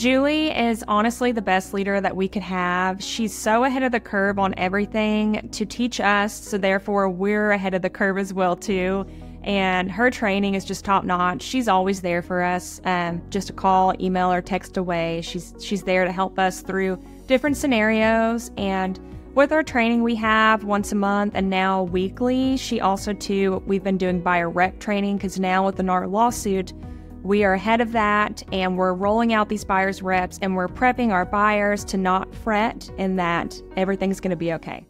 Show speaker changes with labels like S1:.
S1: Julie is honestly the best leader that we could have. She's so ahead of the curve on everything to teach us, so therefore we're ahead of the curve as well too. And her training is just top notch. She's always there for us, um, just a call, email, or text away. She's she's there to help us through different scenarios. And with our training we have once a month and now weekly, she also too we've been doing buyer rep training because now with the NAR lawsuit we are ahead of that and we're rolling out these buyers reps and we're prepping our buyers to not fret and that everything's going to be okay.